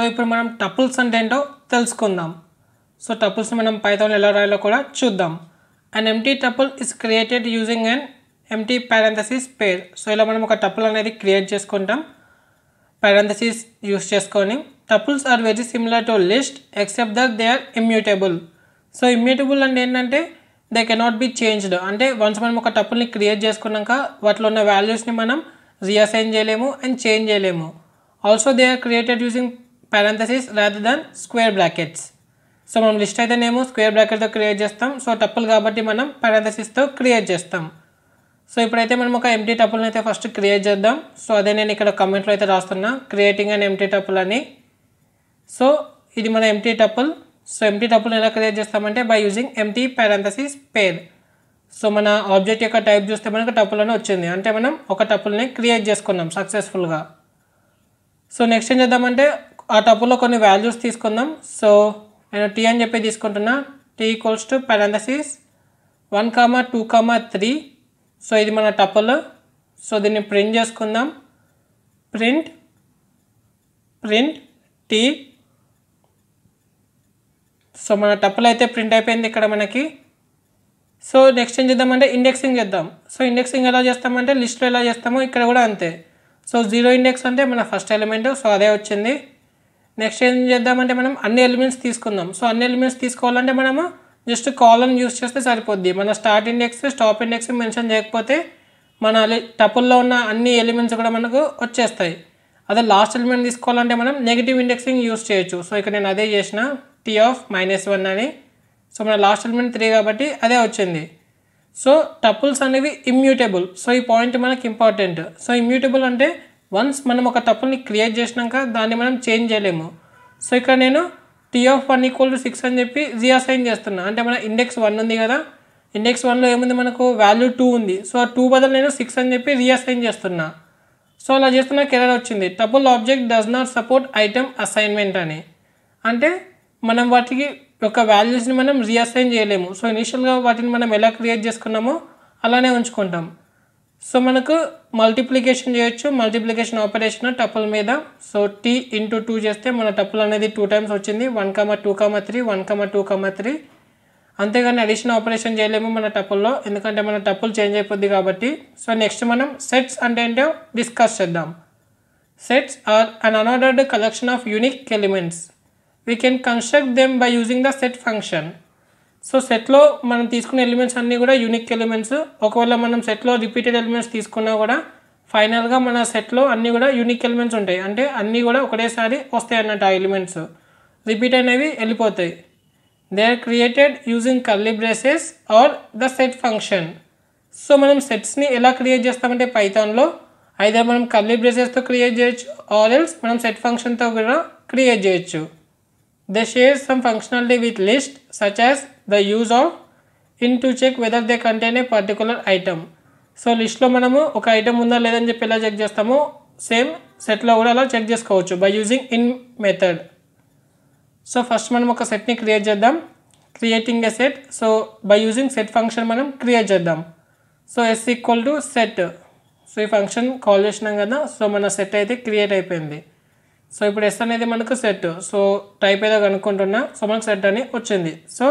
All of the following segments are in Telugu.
సో ఇప్పుడు మనం టపుల్స్ అంటే ఏంటో తెలుసుకుందాం. సో టపుల్స్ మనం పైథాన్ ఎలా రాయాలో కూడా చూద్దాం. And empty tuple is created using an empty parenthesis pair so ఇలా మనం ఒక టపుల్ అనేది క్రియేట్ చేసుకుంటాం. పారాంథసిస్ యూస్ చేసుకొని. Tuples are very similar to list except that they are immutable so immutable అంటే ఏంటంటే దే కెనాట్ బి చేంజ్డ్ అంటే వన్స్ మనం ఒక టపుల్ని క్రియేట్ చేసుకున్నాక వాటిలో ఉన్న వాల్యూస్ని మనం రీఅసైన్ చేయలేము అండ్ చేంజ్ చేయలేము. Also they are created using parenthesis rather than square brackets so మనం లిస్ట్ అయితేనేమో స్క్వేర్ బ్రాకెట్తో క్రియేట్ చేస్తాం. సో టప్పులు కాబట్టి మనం పారాంథసిస్తో క్రియేట్ చేస్తాం. సో ఇప్పుడైతే మనం ఒక ఎంటీ టపుల్ని అయితే ఫస్ట్ క్రియేట్ చేద్దాం. సో అదే నేను ఇక్కడ కమెంట్లో అయితే రాస్తున్నా. క్రియేటింగ్ అండ్ ఎంటీ టపుల్ అని. సో ఇది మన empty tuple so empty tuple ఎలా క్రియేట్ చేస్తామంటే by using empty parenthesis pair so మన ఆబ్జెక్ట్ యొక్క టైప్ చూస్తే మనకు టపుల్ అని వచ్చింది. అంటే మనం ఒక టపుల్ని క్రియేట్ చేసుకున్నాం సక్సెస్ఫుల్గా సో నెక్స్ట్ ఏం చేద్దామంటే ఆ టపుల్లో కొన్ని వాల్యూస్ తీసుకుందాం. సో నేను టీ అని చెప్పి తీసుకుంటున్నా. T equals to parenthesis one comma two comma three. So ఇది మన టపుల్ సో దీన్ని ప్రింట్ చేసుకుందాం. Print print T. సో మన టపుల్ అయితే ప్రింట్ అయిపోయింది ఇక్కడ మనకి. సో నెక్స్ట్ ఏం చేద్దామంటే ఇండెక్సింగ్ చేద్దాం. సో ఇండెక్సింగ్ ఎలా చేస్తామంటే లిస్ట్లో ఎలా చేస్తామో ఇక్కడ కూడా అంతే. సో జీరో ఇండెక్స్ అంటే మన ఫస్ట్ ఎలిమెంట్ సో అదే వచ్చింది. నెక్స్ట్ ఏం చేద్దామంటే మనం అన్ని ఎలిమెంట్స్ తీసుకుందాం. సో అన్ని ఎలిమెంట్స్ తీసుకోవాలంటే మనము జస్ట్ కాలం యూస్ చేస్తే సరిపోద్ది. మన start index stop index mention చేయకపోతే మన టపుల్లో ఉన్న అన్ని ఎలిమెంట్స్ కూడా మనకు వచ్చేస్తాయి. అదే లాస్ట్ ఎలిమెంట్ తీసుకోవాలంటే మనం నెగిటివ్ ఇండెక్సింగ్ యూస్ చేయొచ్చు. సో ఇక్కడ నేను అదే చేసిన టీ ఆఫ్ మైనస్ వన్ అని. సో మన లాస్ట్ ఎలిమెంట్ త్రీ కాబట్టి అదే వచ్చింది. సో టపుల్స్ అనేవి ఇమ్యూటబుల్ సో ఈ పాయింట్ మనకి ఇంపార్టెంట్ సో ఇమ్యూటబుల్ అంటే వన్స్ మనం ఒక టపుల్ని క్రియేట్ చేసినాక దాన్ని మనం చేంజ్ చేయలేము. సో ఇక్కడ నేను T of one equal to six అని చెప్పి రీఅసైన్ చేస్తున్నా. అంటే మన ఇండెక్స్ వన్ ఉంది కదా. ఇండెక్స్ వన్లో ఏముంది? మనకు వాల్యూ టూ ఉంది. సో ఆ టూ బదులు నేను సిక్స్ అని చెప్పి రీఅసైన్ చేస్తున్నా. సో అలా చేస్తున్న కెరర్ వచ్చింది. Tuple object does not support item assignment అని. అంటే మనం వాటికి యొక్క వాల్యూస్ని మనం రీఅసైన్ చేయలేము. సో ఇనిషియల్గా వాటిని మనం ఎలా క్రియేట్ చేసుకున్నామో అలానే ఉంచుకుంటాం. సో మనకు మల్టిప్లికేషన్ చేయొచ్చు. మల్టిప్లికేషన్ ఆపరేషన్ టపుల్ మీద. సో టీ ఇంటూ టూ చేస్తే మన టపుల్ అనేది టూ టైమ్స్ వచ్చింది. One comma two comma three one comma two comma three అంతేగాని అడిషన్ ఆపరేషన్ చేయలేము మన టపుల్లో. ఎందుకంటే మన టపుల్ చేంజ్ అయిపోద్ది కాబట్టి. సో నెక్స్ట్ మనం సెట్స్ అంటే ఏంటో డిస్కస్ చేద్దాం. Sets are an unordered collection of unique elements we can construct them by using the set function so సెట్లో మనం తీసుకున్న ఎలిమెంట్స్ అన్నీ కూడా యూనిక్ ఎలిమెంట్స్ ఒకవేళ మనం సెట్లో రిపీటెడ్ ఎలిమెంట్స్ తీసుకున్నా కూడా ఫైనల్గా మన సెట్లో అన్నీ కూడా యూనిక్ ఎలిమెంట్స్ ఉంటాయి. అంటే అన్నీ కూడా ఒకటేసారి వస్తాయి అన్నట్టు ఆ ఎలిమెంట్స్ రిపీట్ అనేవి వెళ్ళిపోతాయి. They are created using curly braces or the set function so మనం సెట్స్ని ఎలా క్రియేట్ చేస్తామంటే పైథాన్లో అయితే మనం కర్లీ బ్రేసెస్తో క్రియేట్ చేయొచ్చు ఆర్ ఎల్స్ మనం సెట్ ఫంక్షన్తో కూడా క్రియేట్ చేయొచ్చు. They share some functionality with list such as the use of in to check whether they contain a particular item so లిస్ట్లో మనము ఒక ఐటమ్ ఉందా లేదని చెప్పి ఎలా చెక్ చేస్తామో సేమ్ సెట్లో కూడా అలా చెక్ చేసుకోవచ్చు by using in method so first మనం ఒక సెట్ని క్రియేట్ చేద్దాం. Creating a set so by using set function మనం క్రియేట్ చేద్దాం. So S equal to set so ఈ ఫంక్షన్ కాల్ చేసినాం కదా సో మన సెట్ అయితే క్రియేట్ అయిపోయింది. సో ఇప్పుడు ఎస్ అనేది మనకు సెట్ సో టైప్ ఏదో కనుక్కుంటున్నా సో మనకు సెట్ అని వచ్చింది. సో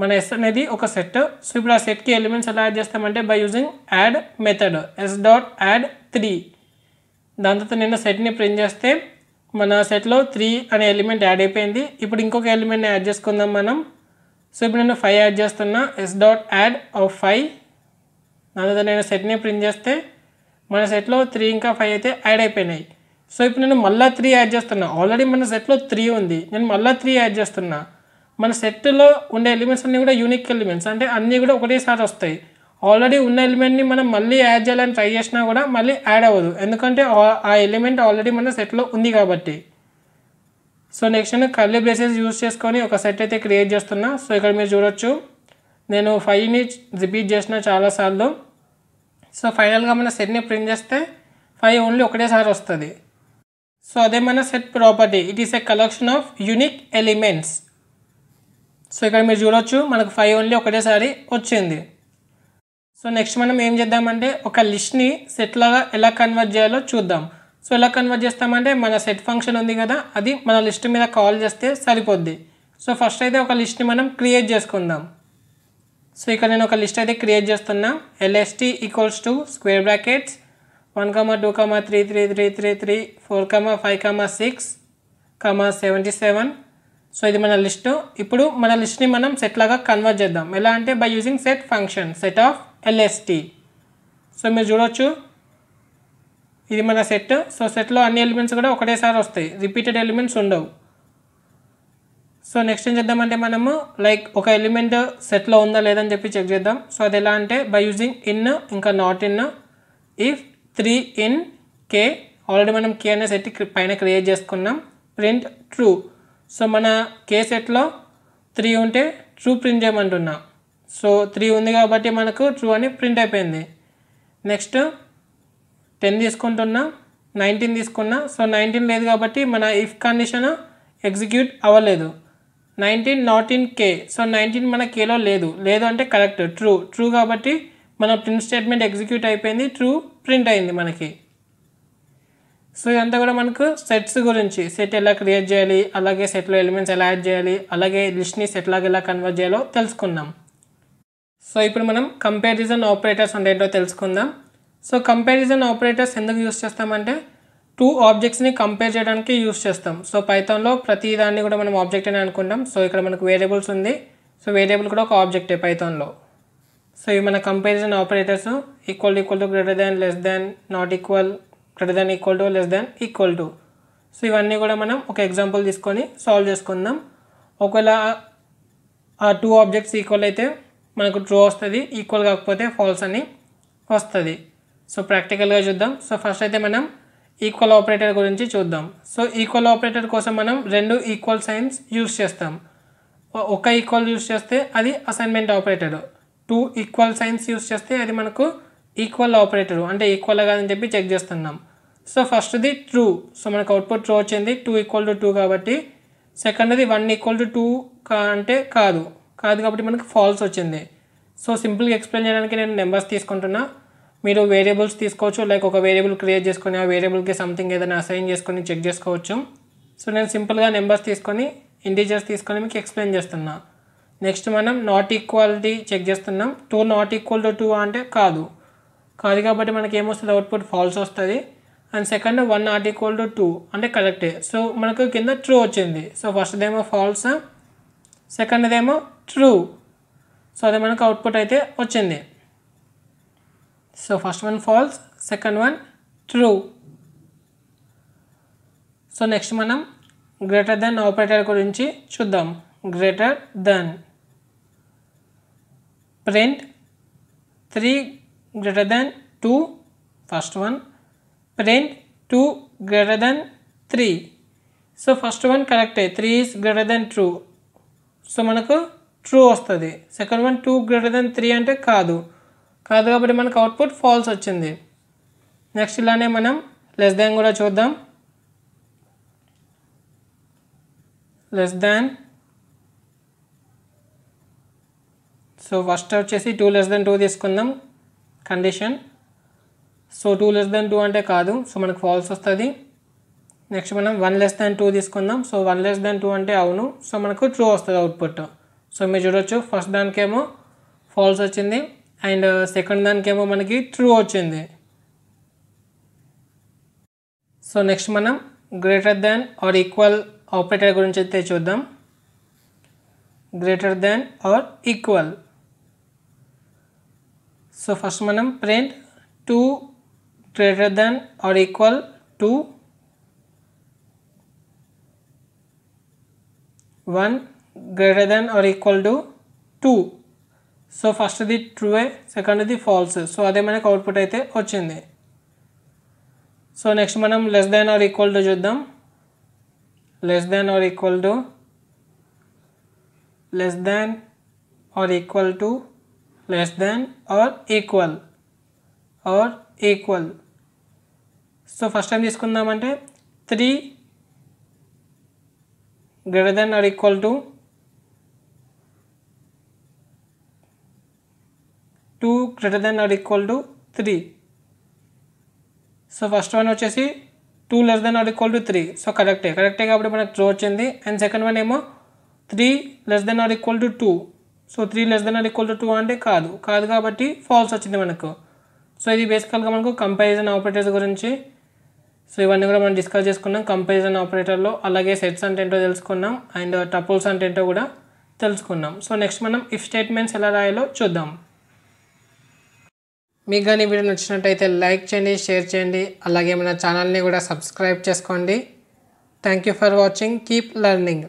మన ఎస్ అనేది ఒక సెట్ సో ఇప్పుడు ఆ సెట్కి ఎలిమెంట్స్ ఎలా యాడ్ చేస్తామంటే by using add method S dot add three దాని తర్వాత నేను సెట్ని ప్రింట్ చేస్తే మన సెట్లో త్రీ అనే ఎలిమెంట్ యాడ్ అయిపోయింది. ఇప్పుడు ఇంకొక ఎలిమెంట్ని యాడ్ చేసుకుందాం మనం. సో ఇప్పుడు నేను ఫైవ్ యాడ్ చేస్తున్నా. S dot add of five దాని నేను సెట్ని ప్రింట్ చేస్తే మన సెట్లో త్రీ ఇంకా ఫైవ్ అయితే యాడ్ అయిపోయినాయి. సో ఇప్పుడు నేను మళ్ళీ త్రీ యాడ్ చేస్తున్నా. ఆల్రెడీ మన సెట్లో త్రీ ఉంది. నేను మళ్ళీ త్రీ యాడ్ చేస్తున్నా. మన సెట్లో ఉండే ఎలిమెంట్స్ అన్నీ కూడా యూనిక్ ఎలిమెంట్స్. అంటే అన్నీ కూడా ఒకటేసారి వస్తాయి. ఆల్రెడీ ఉన్న ఎలిమెంట్ని మనం మళ్ళీ యాడ్ చేయాలని ట్రై చేసినా కూడా మళ్ళీ యాడ్ అవ్వదు. ఎందుకంటే ఆ ఎలిమెంట్ ఆల్రెడీ మన సెట్లో ఉంది కాబట్టి. సో నెక్స్ట్ నేను కర్లీ బ్రేసెస్ చేసుకొని ఒక సెట్ అయితే క్రియేట్ చేస్తున్నా. సో ఇక్కడ మీరు చూడొచ్చు. నేను ఫైవ్ని రిపీట్ చేసిన చాలాసార్లు సో ఫైనల్గా మన సెట్ని ప్రింట్ చేస్తే ఫైవ్ ఓన్లీ ఒకటేసారి వస్తుంది. సో అదే మన set property it is a collection of unique elements so ఇక్కడ మీరు చూడొచ్చు మనకు ఫైవ్ ఓన్లీ ఒకటేసారి వచ్చింది. సో నెక్స్ట్ మనం ఏం చేద్దామంటే ఒక లిస్ట్ని సెట్ లాగా ఎలా కన్వర్ట్ చేయాలో చూద్దాం. సో ఎలా కన్వర్ట్ చేస్తామంటే మన సెట్ ఫంక్షన్ ఉంది కదా అది మన లిస్ట్ మీద కాల్ చేస్తే సరిపోద్ది. సో ఫస్ట్ అయితే ఒక లిస్ట్ని మనం క్రియేట్ చేసుకుందాం. సో ఇక్కడ నేను ఒక లిస్ట్ అయితే క్రియేట్ చేస్తున్నా. LST equals to square brackets one comma two comma three three three three three four comma five comma six comma seventy seven so ఇది మన లిస్ట్. ఇప్పుడు మన లిస్ట్ని మనం సెట్ లాగా కన్వర్ట్ చేద్దాం. ఎలా అంటే by using set function set of LST so మీరు చూడొచ్చు. ఇది మన సెట్ సో సెట్లో అన్ని ఎలిమెంట్స్ కూడా ఒకటేసారి వస్తాయి. రిపీటెడ్ ఎలిమెంట్స్ ఉండవు. సో నెక్స్ట్ ఏం చేద్దామంటే మనము లైక్ ఒక ఎలిమెంట్ సెట్లో ఉందా లేదని చెప్పి చెక్ చేద్దాం. సో అది ఎలా అంటే బై యూజింగ్ ఇన్ ఇంకా not in if three in K already మనం కే అనే సెట్ పైన క్రియేట్ చేసుకున్నాం. ప్రింట్ ట్రూ సో మన కేసెట్లో త్రీ ఉంటే ట్రూ ప్రింట్ చేయమంటున్నా. సో త్రీ ఉంది కాబట్టి మనకు ట్రూ అని ప్రింట్ అయిపోయింది. నెక్స్ట్ టెన్ తీసుకుంటున్నా నైన్టీన్ తీసుకున్నా సో నైన్టీన్ లేదు కాబట్టి మన ఇఫ్ కండిషన్ ఎగ్జిక్యూట్ అవ్వలేదు. Nineteen not in K so nineteen మన కేలో లేదు. లేదు అంటే కరెక్ట్ ట్రూ ట్రూ కాబట్టి మన ప్రింట్ స్టేట్మెంట్ ఎగ్జిక్యూట్ అయిపోయింది ట్రూ ప్రింట్ అయింది మనకి. సో ఇదంతా కూడా మనకు సెట్స్ గురించి సెట్ ఎలా క్రియేట్ చేయాలి అలాగే సెట్లో ఎలిమెంట్స్ ఎలా యాడ్ చేయాలి అలాగే లిస్ట్ని సెట్ లాగా ఎలా కన్వర్ట్ చేయాలో తెలుసుకుందాం. సో ఇప్పుడు మనం కంపారిజన్ ఆపరేటర్స్ అంటే ఏంటో తెలుసుకుందాం. సో కంపారిజన్ ఆపరేటర్స్ ఎందుకు యూస్ చేస్తామంటే టూ ఆబ్జెక్ట్స్ని కంపేర్ చేయడానికి యూస్ చేస్తాం. సో పైథాన్లో ప్రతి దాన్ని కూడా మనం ఆబ్జెక్ట్ అని అనుకుంటాం. సో ఇక్కడ మనకు వేరియబుల్స్ ఉంది. సో వేరియబుల్ కూడా ఒక ఆబ్జెక్టే పైథాన్లో సో ఇవి మన comparison operators equal equal to greater than less than not equal greater than equal to less then equal to so ఇవన్నీ కూడా మనం ఒక ఎగ్జాంపుల్ తీసుకొని సాల్వ్ చేసుకుందాం. ఒకవేళ ఆ టూ ఆబ్జెక్ట్స్ ఈక్వల్ అయితే మనకు ట్రూ వస్తుంది ఈక్వల్ కాకపోతే ఫాల్స్ అని వస్తుంది. సో ప్రాక్టికల్గా చూద్దాం. సో ఫస్ట్ అయితే మనం ఈక్వల్ ఆపరేటర్ గురించి చూద్దాం. సో ఈక్వల్ ఆపరేటర్ కోసం మనం రెండు ఈక్వల్ సైన్స్ యూస్ చేస్తాం. ఒక ఈక్వల్ యూస్ చేస్తే అది assignment operator two equal signs use చేస్తే అది మనకు ఈక్వల్ ఆపరేటర్ అంటే ఈక్వల్ కాదని చెప్పి చెక్ చేస్తున్నాం. సో ఫస్ట్ది ట్రూ సో మనకు అవుట్పుట్ ట్రూ వచ్చింది. టూ ఈక్వల్ టు టూ కాబట్టి సెకండ్ది వన్ ఈక్వల్ టు టూ కా అంటే కాదు. కాదు కాబట్టి మనకు ఫాల్స్ వచ్చింది. సో సింపుల్గా ఎక్స్ప్లెయిన్ చేయడానికి నేను నెంబర్స్ తీసుకుంటున్నా. మీరు వేరియబుల్స్ తీసుకోవచ్చు. లైక్ ఒక వేరియబుల్ క్రియేట్ చేసుకొని ఆ వేరియబుల్కి సంథింగ్ ఏదైనా అసైన్ చేసుకొని చెక్ చేసుకోవచ్చు. సో నేను సింపుల్గా నెంబర్స్ తీసుకొని ఇంటీజర్స్ తీసుకొని మీకు ఎక్స్ప్లెయిన్ చేస్తున్నా. నెక్స్ట్ మనం నాట్ ఈక్వాలిటీ చెక్ చేస్తున్నాం. Two not equal to two అంటే కాదు. కాదు కాబట్టి మనకి ఏమొస్తుంది అవుట్పుట్ ఫాల్స్ వస్తుంది. And second one not equal to two అంటే కరెక్టే సో మనకు కింద ట్రూ వచ్చింది. సో ఫస్ట్దేమో ఫాల్స్ సెకండ్దేమో ట్రూ సో అది మనకు అవుట్పుట్ అయితే వచ్చింది. So first one false second one true so next మనం గ్రేటర్ దెన్ ఆపరేటర్ గురించి చూద్దాం. Greater then print three greater then two first one print two greater then three so first one కరెక్టే three is greater then true so మనకు ట్రూ వస్తుంది. Second one two greater then three అంటే కాదు. కాదు కాబట్టి మనకు అవుట్పుట్ ఫాల్స్ వచ్చింది. నెక్స్ట్ ఇలానే మనం లెస్ దాన్ కూడా చూద్దాం. లెస్ దాన్ సో ఫస్ట్ వచ్చేసి టూ లెస్ దెన్ టూ తీసుకుందాం. Condition so two less then two అంటే కాదు. సో మనకు ఫాల్స్ వస్తుంది. నెక్స్ట్ మనం వన్ లెస్ దెన్ టూ తీసుకుందాం. So one less than two అంటే అవును. సో మనకు ట్రూ వస్తుంది అవుట్పుట్ సో మీరు చూడొచ్చు. ఫస్ట్ దానికేమో ఫాల్స్ వచ్చింది. అండ్ సెకండ్ uh, దానికేమో మనకి ట్రూ వచ్చింది. సో నెక్స్ట్ మనం greater than or equal operator గురించి అయితే చూద్దాం. Greater than or equal so first మనం print two greater than or equal to one greater than or equal to two so ఫస్ట్ది ట్రూవే సెకండ్ది ఫాల్స్ సో అదే మనకి అవుట్పుట్ అయితే వచ్చింది సో నెక్స్ట్ మనం less than or equal to చూద్దాం less than or equal to less than or equal to less than or equal or equal so first time తీసుకుందామంటే three greater than or equal to two greater than or equal to three so first one వచ్చేసి two less than or equal to three so కరెక్టే కరెక్టే కాబట్టి మనకు ట్రూ వచ్చింది. అండ్ సెకండ్ వన్ ఏమో three less then or equal to two so three less then or equal to two అంటే కాదు. కాదు కాబట్టి ఫాల్స్ వచ్చింది మనకు. సో ఇది బేసికల్గా మనకు కంపారిజన్ ఆపరేటర్స్ గురించి సో ఇవన్నీ కూడా మనం డిస్కస్ చేసుకున్నాం. కంపారిజన్ ఆపరేటర్లో అలాగే సెట్స్ అంటే ఏంటో తెలుసుకున్నాం. అండ్ టపుల్స్ uh, అంటే ఏంటో కూడా తెలుసుకున్నాం. సో నెక్స్ట్ మనం ఇఫ్ స్టేట్మెంట్స్ ఎలా రాయాలో చూద్దాం. మీకు కానీ వీడియో నచ్చినట్టయితే లైక్ చేయండి షేర్ చేయండి. అలాగే మన ఛానల్ని కూడా సబ్స్క్రైబ్ చేసుకోండి. Thank you for watching keep learning